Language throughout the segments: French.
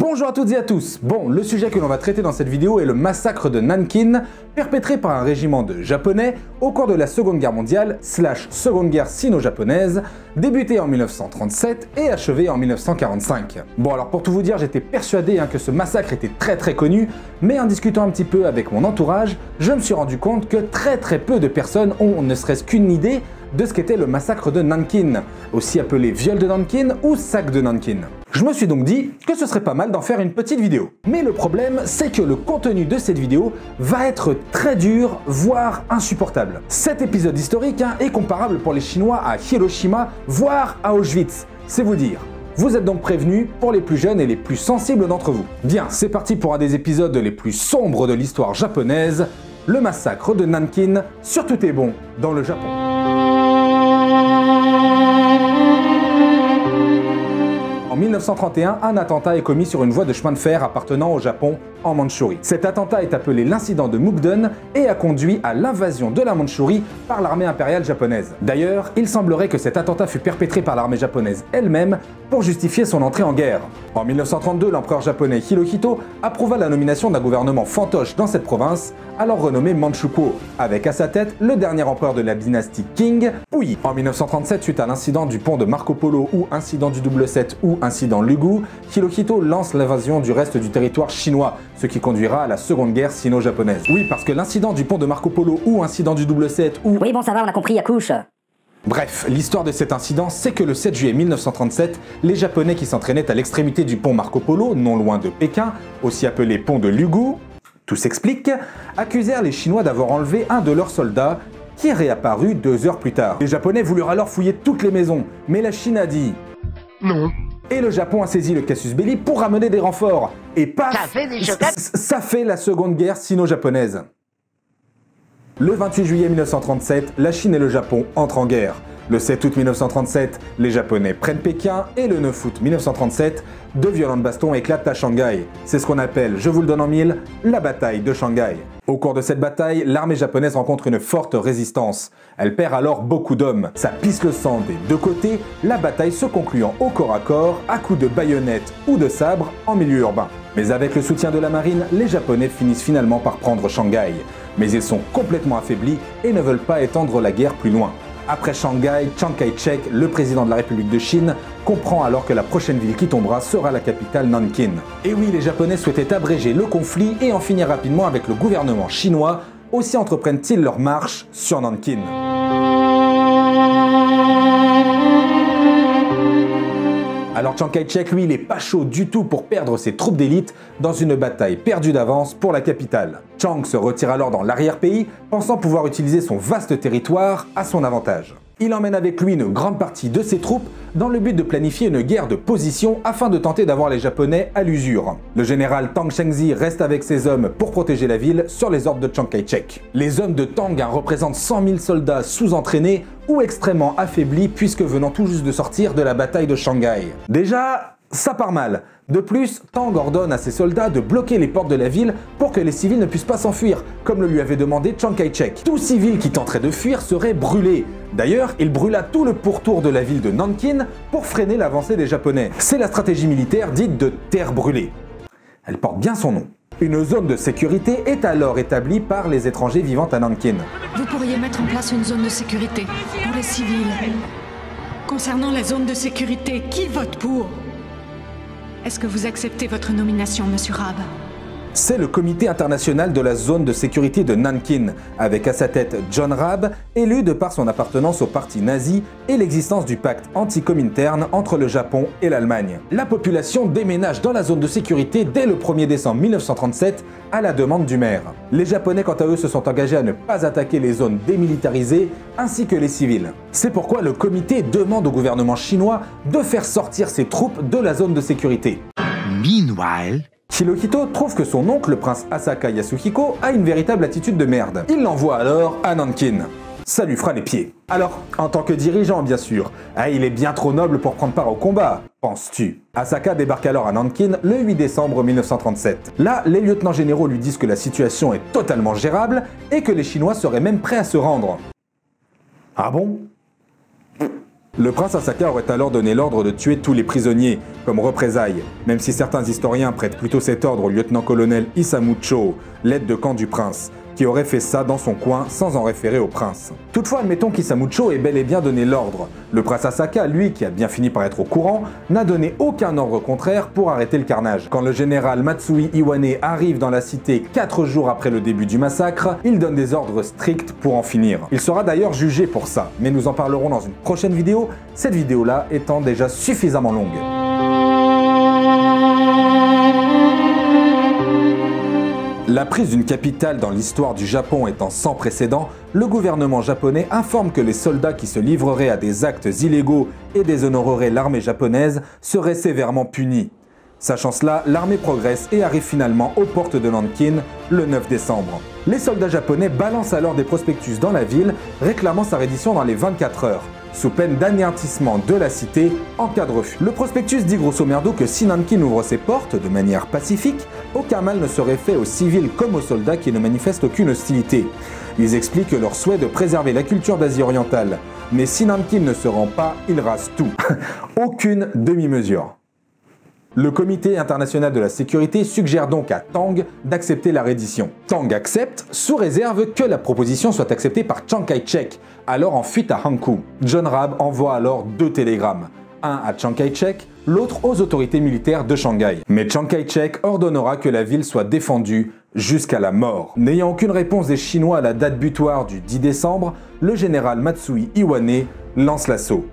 Bonjour à toutes et à tous Bon, le sujet que l'on va traiter dans cette vidéo est le massacre de Nankin, perpétré par un régiment de japonais au cours de la Seconde Guerre mondiale, slash Seconde Guerre sino-japonaise, débuté en 1937 et achevé en 1945. Bon alors pour tout vous dire, j'étais persuadé hein, que ce massacre était très très connu, mais en discutant un petit peu avec mon entourage, je me suis rendu compte que très très peu de personnes ont ne serait-ce qu'une idée de ce qu'était le massacre de Nankin, aussi appelé viol de Nankin ou sac de Nankin. Je me suis donc dit que ce serait pas mal d'en faire une petite vidéo. Mais le problème, c'est que le contenu de cette vidéo va être très dur, voire insupportable. Cet épisode historique hein, est comparable pour les Chinois à Hiroshima, voire à Auschwitz. C'est vous dire. Vous êtes donc prévenus pour les plus jeunes et les plus sensibles d'entre vous. Bien, c'est parti pour un des épisodes les plus sombres de l'histoire japonaise, le massacre de Nankin, sur tout est bon dans le Japon. En 1931, un attentat est commis sur une voie de chemin de fer appartenant au Japon en Mandchourie. Cet attentat est appelé l'incident de Mukden et a conduit à l'invasion de la Mandchourie par l'armée impériale japonaise. D'ailleurs, il semblerait que cet attentat fut perpétré par l'armée japonaise elle-même pour justifier son entrée en guerre. En 1932, l'empereur japonais Hirohito approuva la nomination d'un gouvernement fantoche dans cette province, alors renommé Manchukuo, avec à sa tête le dernier empereur de la dynastie Qing, Puyi. En 1937, suite à l'incident du pont de Marco Polo ou incident du double 7 ou incident Lugu, Hirohito lance l'invasion du reste du territoire chinois, ce qui conduira à la seconde guerre sino-japonaise. Oui, parce que l'incident du pont de Marco Polo ou incident du double 7 ou... Oui bon ça va, on a compris, à couche. Bref, l'histoire de cet incident, c'est que le 7 juillet 1937, les Japonais qui s'entraînaient à l'extrémité du pont Marco Polo, non loin de Pékin, aussi appelé pont de Lugu, tout s'explique, accusèrent les Chinois d'avoir enlevé un de leurs soldats qui est réapparu deux heures plus tard. Les Japonais voulurent alors fouiller toutes les maisons, mais la Chine a dit non. Et le Japon a saisi le casus belli pour ramener des renforts. Et paf Ça fait des Ça fait la seconde guerre sino-japonaise. Le 28 juillet 1937, la Chine et le Japon entrent en guerre. Le 7 août 1937, les Japonais prennent Pékin et le 9 août 1937, de violentes bastons éclatent à Shanghai. C'est ce qu'on appelle, je vous le donne en mille, la bataille de Shanghai. Au cours de cette bataille, l'armée japonaise rencontre une forte résistance. Elle perd alors beaucoup d'hommes. Ça pisse le sang des deux côtés, la bataille se concluant au corps à corps, à coups de baïonnettes ou de sabres en milieu urbain. Mais avec le soutien de la marine, les Japonais finissent finalement par prendre Shanghai mais ils sont complètement affaiblis et ne veulent pas étendre la guerre plus loin. Après Shanghai, Chiang Kai-shek, le président de la République de Chine, comprend alors que la prochaine ville qui tombera sera la capitale Nankin. Et oui, les Japonais souhaitaient abréger le conflit et en finir rapidement avec le gouvernement chinois, aussi entreprennent-ils leur marche sur Nankin. Alors Chiang Kai-shek, lui, il est pas chaud du tout pour perdre ses troupes d'élite dans une bataille perdue d'avance pour la capitale. Chiang se retire alors dans l'arrière-pays, pensant pouvoir utiliser son vaste territoire à son avantage. Il emmène avec lui une grande partie de ses troupes dans le but de planifier une guerre de position afin de tenter d'avoir les Japonais à l'usure. Le général Tang Shengzi reste avec ses hommes pour protéger la ville sur les ordres de Chiang Kai-shek. Les hommes de Tang hein, représentent 100 000 soldats sous-entraînés ou extrêmement affaiblis puisque venant tout juste de sortir de la bataille de Shanghai. Déjà, ça part mal. De plus, Tang ordonne à ses soldats de bloquer les portes de la ville pour que les civils ne puissent pas s'enfuir, comme le lui avait demandé Chiang Kai-shek. Tout civil qui tenterait de fuir serait brûlé. D'ailleurs, il brûla tout le pourtour de la ville de Nankin pour freiner l'avancée des Japonais. C'est la stratégie militaire dite de terre brûlée. Elle porte bien son nom. Une zone de sécurité est alors établie par les étrangers vivant à Nankin. Vous pourriez mettre en place une zone de sécurité pour les civils. Concernant la zone de sécurité, qui vote pour? Est-ce que vous acceptez votre nomination, Monsieur Rab c'est le comité international de la zone de sécurité de Nankin, avec à sa tête John Rabb, élu de par son appartenance au parti nazi et l'existence du pacte anti-comintern entre le Japon et l'Allemagne. La population déménage dans la zone de sécurité dès le 1er décembre 1937 à la demande du maire. Les Japonais quant à eux se sont engagés à ne pas attaquer les zones démilitarisées ainsi que les civils. C'est pourquoi le comité demande au gouvernement chinois de faire sortir ses troupes de la zone de sécurité. Meanwhile, Shirohito trouve que son oncle, le prince Asaka Yasuhiko, a une véritable attitude de merde. Il l'envoie alors à Nankin. Ça lui fera les pieds. Alors, en tant que dirigeant, bien sûr, ah, il est bien trop noble pour prendre part au combat, penses-tu? Asaka débarque alors à Nankin le 8 décembre 1937. Là, les lieutenants généraux lui disent que la situation est totalement gérable et que les Chinois seraient même prêts à se rendre. Ah bon? Le prince Asaka aurait alors donné l'ordre de tuer tous les prisonniers, comme représailles, même si certains historiens prêtent plutôt cet ordre au lieutenant-colonel Isamu Cho, l'aide de camp du prince, qui aurait fait ça dans son coin sans en référer au prince. Toutefois, admettons qu'Isamucho ait bel et bien donné l'ordre. Le prince Asaka, lui, qui a bien fini par être au courant, n'a donné aucun ordre contraire pour arrêter le carnage. Quand le général Matsui Iwane arrive dans la cité 4 jours après le début du massacre, il donne des ordres stricts pour en finir. Il sera d'ailleurs jugé pour ça, mais nous en parlerons dans une prochaine vidéo, cette vidéo-là étant déjà suffisamment longue. La prise d'une capitale dans l'histoire du Japon étant sans précédent, le gouvernement japonais informe que les soldats qui se livreraient à des actes illégaux et déshonoreraient l'armée japonaise seraient sévèrement punis. Sachant cela, l'armée progresse et arrive finalement aux portes de Nankin le 9 décembre. Les soldats japonais balancent alors des prospectus dans la ville réclamant sa reddition dans les 24 heures sous peine d'anéantissement de la cité en cas. Le prospectus dit grosso merdo que si Nankin ouvre ses portes de manière pacifique, aucun mal ne serait fait aux civils comme aux soldats qui ne manifestent aucune hostilité. Ils expliquent leur souhait de préserver la culture d'Asie orientale. Mais si Nankin ne se rend pas, ils rasent tout. aucune demi-mesure. Le Comité international de la sécurité suggère donc à Tang d'accepter la reddition. Tang accepte sous réserve que la proposition soit acceptée par Chiang Kai-shek, alors en fuite à Hankou. John Rab envoie alors deux télégrammes, un à Chiang Kai-shek, l'autre aux autorités militaires de Shanghai. Mais Chiang Kai-shek ordonnera que la ville soit défendue jusqu'à la mort. N'ayant aucune réponse des Chinois à la date butoir du 10 décembre, le général Matsui Iwane lance l'assaut.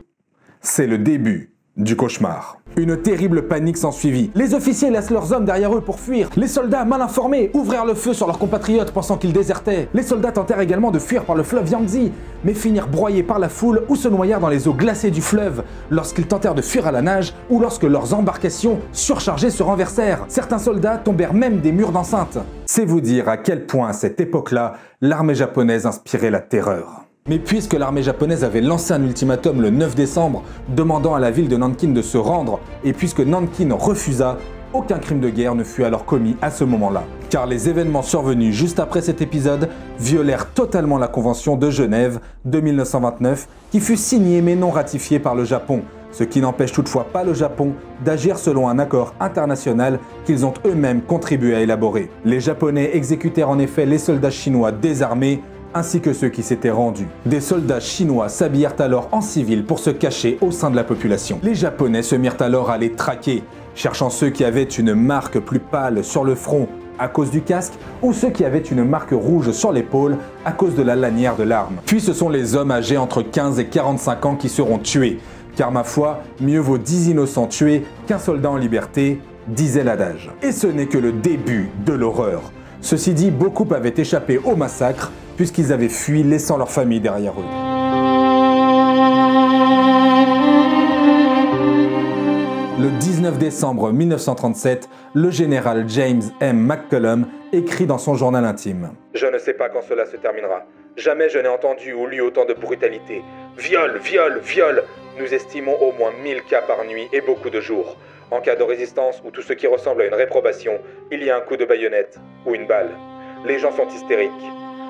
C'est le début du cauchemar. Une terrible panique s'ensuivit. Les officiers laissent leurs hommes derrière eux pour fuir. Les soldats, mal informés, ouvrirent le feu sur leurs compatriotes pensant qu'ils désertaient. Les soldats tentèrent également de fuir par le fleuve Yangtze, mais finirent broyés par la foule ou se noyèrent dans les eaux glacées du fleuve lorsqu'ils tentèrent de fuir à la nage ou lorsque leurs embarcations surchargées se renversèrent. Certains soldats tombèrent même des murs d'enceinte. C'est vous dire à quel point à cette époque-là, l'armée japonaise inspirait la terreur. Mais puisque l'armée japonaise avait lancé un ultimatum le 9 décembre demandant à la ville de Nankin de se rendre, et puisque Nankin refusa, aucun crime de guerre ne fut alors commis à ce moment-là. Car les événements survenus juste après cet épisode violèrent totalement la Convention de Genève de 1929 qui fut signée mais non ratifiée par le Japon, ce qui n'empêche toutefois pas le Japon d'agir selon un accord international qu'ils ont eux-mêmes contribué à élaborer. Les Japonais exécutèrent en effet les soldats chinois désarmés ainsi que ceux qui s'étaient rendus. Des soldats chinois s'habillèrent alors en civil pour se cacher au sein de la population. Les Japonais se mirent alors à les traquer, cherchant ceux qui avaient une marque plus pâle sur le front à cause du casque ou ceux qui avaient une marque rouge sur l'épaule à cause de la lanière de l'arme. Puis ce sont les hommes âgés entre 15 et 45 ans qui seront tués, car ma foi, mieux vaut 10 innocents tués qu'un soldat en liberté, disait l'adage. Et ce n'est que le début de l'horreur. Ceci dit, beaucoup avaient échappé au massacre puisqu'ils avaient fui laissant leur famille derrière eux. Le 19 décembre 1937, le général James M. McCollum écrit dans son journal intime Je ne sais pas quand cela se terminera. Jamais je n'ai entendu ou lu autant de brutalité. Viol, viol, viol Nous estimons au moins 1000 cas par nuit et beaucoup de jours. En cas de résistance ou tout ce qui ressemble à une réprobation, il y a un coup de baïonnette ou une balle. Les gens sont hystériques.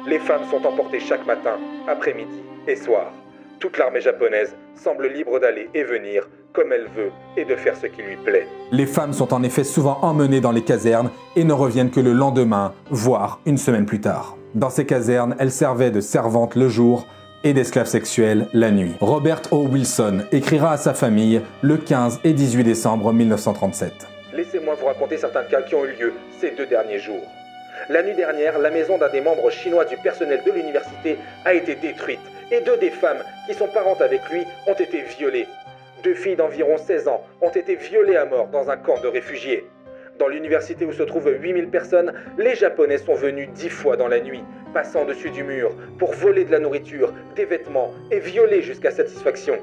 Les femmes sont emportées chaque matin, après-midi et soir. Toute l'armée japonaise semble libre d'aller et venir comme elle veut et de faire ce qui lui plaît. Les femmes sont en effet souvent emmenées dans les casernes et ne reviennent que le lendemain, voire une semaine plus tard. Dans ces casernes, elles servaient de servantes le jour et d'esclaves sexuels la nuit. Robert O. Wilson écrira à sa famille le 15 et 18 décembre 1937. Laissez-moi vous raconter certains cas qui ont eu lieu ces deux derniers jours. La nuit dernière, la maison d'un des membres chinois du personnel de l'université a été détruite et deux des femmes qui sont parentes avec lui ont été violées. Deux filles d'environ 16 ans ont été violées à mort dans un camp de réfugiés. Dans l'université où se trouvent 8000 personnes, les Japonais sont venus dix fois dans la nuit, passant dessus du mur, pour voler de la nourriture, des vêtements et violer jusqu'à satisfaction.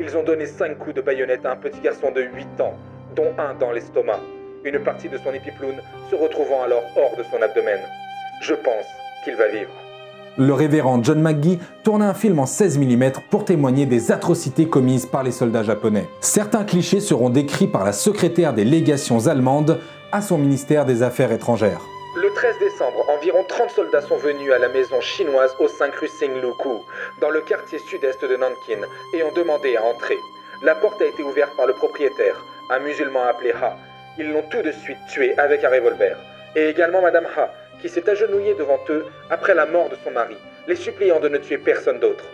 Ils ont donné cinq coups de baïonnette à un petit garçon de 8 ans, dont un dans l'estomac une partie de son épiploune se retrouvant alors hors de son abdomen. Je pense qu'il va vivre. Le révérend John McGee tourna un film en 16 mm pour témoigner des atrocités commises par les soldats japonais. Certains clichés seront décrits par la secrétaire des légations allemandes à son ministère des Affaires étrangères. Le Le 13 décembre, environ 30 soldats sont venus à la maison chinoise au 5 rue Singluku, dans le quartier sud-est de Nankin, et ont demandé à entrer. La porte a été ouverte par le propriétaire, un musulman appelé Ha. Ils l'ont tout de suite tué avec un revolver. Et également Madame Ha, qui s'est agenouillée devant eux après la mort de son mari, les suppliant de ne tuer personne d'autre.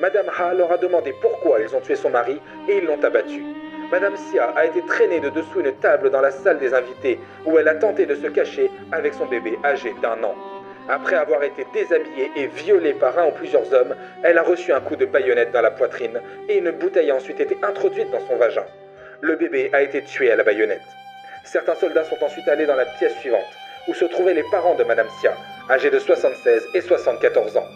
Madame Ha leur a demandé pourquoi ils ont tué son mari et ils l'ont abattu. Madame Sia a été traînée de dessous une table dans la salle des invités où elle a tenté de se cacher avec son bébé âgé d'un an. Après avoir été déshabillée et violée par un ou plusieurs hommes, elle a reçu un coup de baïonnette dans la poitrine et une bouteille a ensuite été introduite dans son vagin. Le bébé a été tué à la baïonnette. Certains soldats sont ensuite allés dans la pièce suivante, où se trouvaient les parents de Madame Sia, âgés de 76 et 74 ans,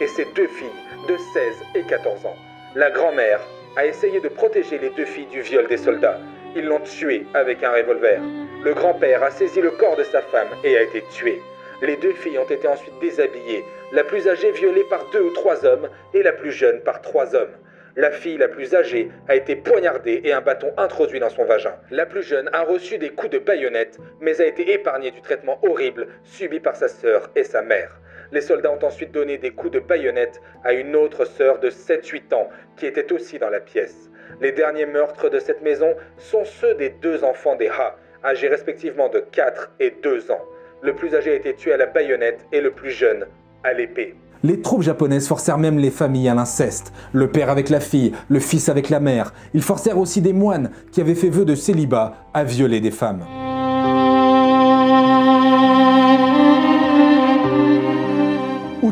et ses deux filles de 16 et 14 ans. La grand-mère a essayé de protéger les deux filles du viol des soldats. Ils l'ont tuée avec un revolver. Le grand-père a saisi le corps de sa femme et a été tué. Les deux filles ont été ensuite déshabillées, la plus âgée violée par deux ou trois hommes et la plus jeune par trois hommes. La fille la plus âgée a été poignardée et un bâton introduit dans son vagin. La plus jeune a reçu des coups de baïonnette, mais a été épargnée du traitement horrible subi par sa sœur et sa mère. Les soldats ont ensuite donné des coups de baïonnette à une autre sœur de 7-8 ans qui était aussi dans la pièce. Les derniers meurtres de cette maison sont ceux des deux enfants des Ha, âgés respectivement de 4 et 2 ans. Le plus âgé a été tué à la baïonnette et le plus jeune à l'épée. Les troupes japonaises forcèrent même les familles à l'inceste, le père avec la fille, le fils avec la mère. Ils forcèrent aussi des moines qui avaient fait vœu de célibat à violer des femmes.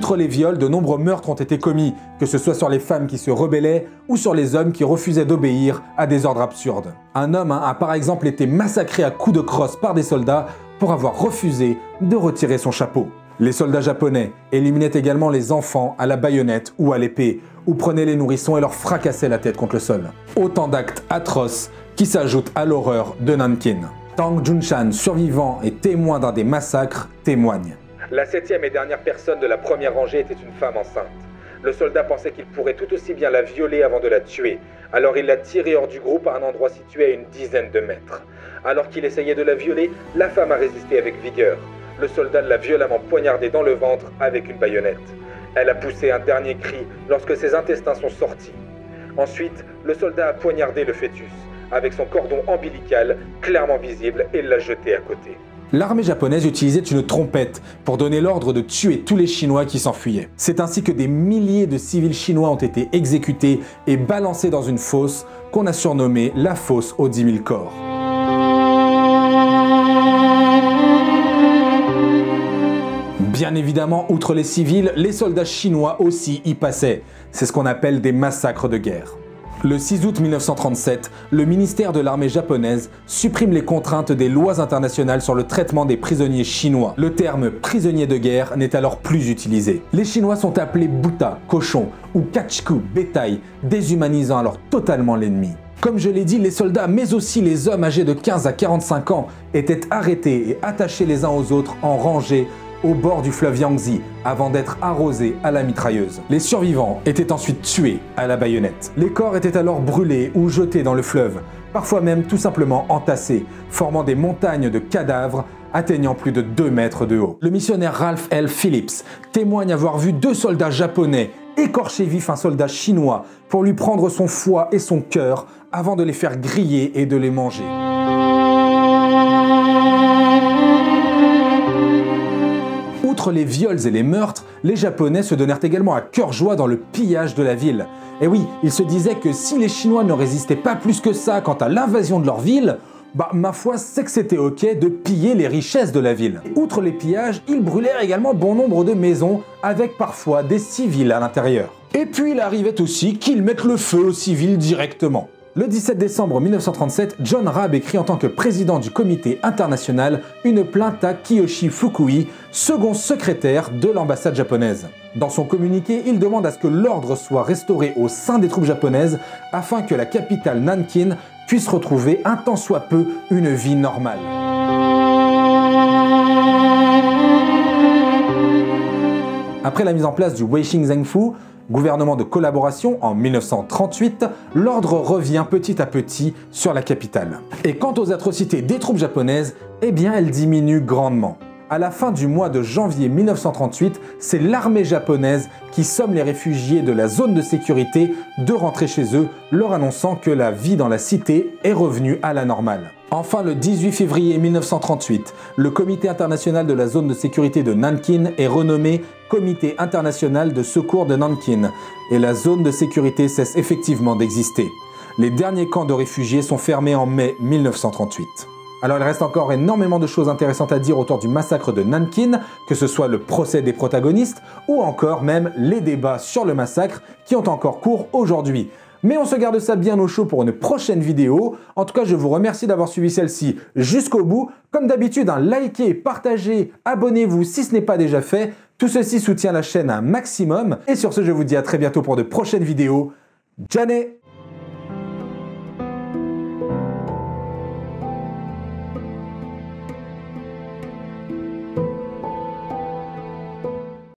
Outre les viols, de nombreux meurtres ont été commis, que ce soit sur les femmes qui se rebellaient ou sur les hommes qui refusaient d'obéir à des ordres absurdes. Un homme hein, a par exemple été massacré à coups de crosse par des soldats pour avoir refusé de retirer son chapeau. Les soldats japonais éliminaient également les enfants à la baïonnette ou à l'épée, ou prenaient les nourrissons et leur fracassaient la tête contre le sol. Autant d'actes atroces qui s'ajoutent à l'horreur de Nankin. Tang Junshan, survivant et témoin d'un des massacres, témoigne. La septième et dernière personne de la première rangée était une femme enceinte. Le soldat pensait qu'il pourrait tout aussi bien la violer avant de la tuer, alors il l'a tirée hors du groupe à un endroit situé à une dizaine de mètres. Alors qu'il essayait de la violer, la femme a résisté avec vigueur. Le soldat l'a violemment poignardée dans le ventre avec une baïonnette. Elle a poussé un dernier cri lorsque ses intestins sont sortis. Ensuite, le soldat a poignardé le fœtus avec son cordon ombilical clairement visible et l'a jeté à côté. L'armée japonaise utilisait une trompette pour donner l'ordre de tuer tous les Chinois qui s'enfuyaient. C'est ainsi que des milliers de civils chinois ont été exécutés et balancés dans une fosse qu'on a surnommée la fosse aux 10 000 corps. Bien évidemment, outre les civils, les soldats chinois aussi y passaient. C'est ce qu'on appelle des massacres de guerre. Le 6 août 1937, le ministère de l'armée japonaise supprime les contraintes des lois internationales sur le traitement des prisonniers chinois. Le terme prisonnier de guerre n'est alors plus utilisé. Les Chinois sont appelés buta, cochon, ou kachku, bétail, déshumanisant alors totalement l'ennemi. Comme je l'ai dit, les soldats, mais aussi les hommes âgés de 15 à 45 ans, étaient arrêtés et attachés les uns aux autres en rangée au bord du fleuve Yangtze avant d'être arrosés à la mitrailleuse. Les survivants étaient ensuite tués à la baïonnette. Les corps étaient alors brûlés ou jetés dans le fleuve, parfois même tout simplement entassés, formant des montagnes de cadavres atteignant plus de 2 mètres de haut. Le missionnaire Ralph L. Phillips témoigne avoir vu deux soldats japonais écorcher vif un soldat chinois pour lui prendre son foie et son cœur avant de les faire griller et de les manger. Outre les viols et les meurtres, les Japonais se donnèrent également à cœur joie dans le pillage de la ville. Et oui, ils se disaient que si les Chinois ne résistaient pas plus que ça quant à l'invasion de leur ville, bah ma foi c'est que c'était ok de piller les richesses de la ville. Outre les pillages, ils brûlèrent également bon nombre de maisons avec parfois des civils à l'intérieur. Et puis il arrivait aussi qu'ils mettent le feu aux civils directement. Le 17 décembre 1937, John Rabb écrit en tant que président du comité international une plainte à Kiyoshi Fukui, second secrétaire de l'ambassade japonaise. Dans son communiqué, il demande à ce que l'ordre soit restauré au sein des troupes japonaises afin que la capitale Nankin puisse retrouver un tant soit peu une vie normale. Après la mise en place du Weixing Zhengfu, gouvernement de collaboration en 1938, l'ordre revient petit à petit sur la capitale. Et quant aux atrocités des troupes japonaises, eh bien elles diminuent grandement. À la fin du mois de janvier 1938, c'est l'armée japonaise qui somme les réfugiés de la zone de sécurité de rentrer chez eux, leur annonçant que la vie dans la cité est revenue à la normale. Enfin, le 18 février 1938, le Comité international de la zone de sécurité de Nankin est renommé Comité international de secours de Nankin, et la zone de sécurité cesse effectivement d'exister. Les derniers camps de réfugiés sont fermés en mai 1938. Alors il reste encore énormément de choses intéressantes à dire autour du massacre de Nankin, que ce soit le procès des protagonistes ou encore même les débats sur le massacre qui ont encore cours aujourd'hui. Mais on se garde ça bien au chaud pour une prochaine vidéo. En tout cas, je vous remercie d'avoir suivi celle-ci jusqu'au bout. Comme d'habitude, un likez, partagez, abonnez-vous si ce n'est pas déjà fait. Tout ceci soutient la chaîne un maximum. Et sur ce, je vous dis à très bientôt pour de prochaines vidéos. Janet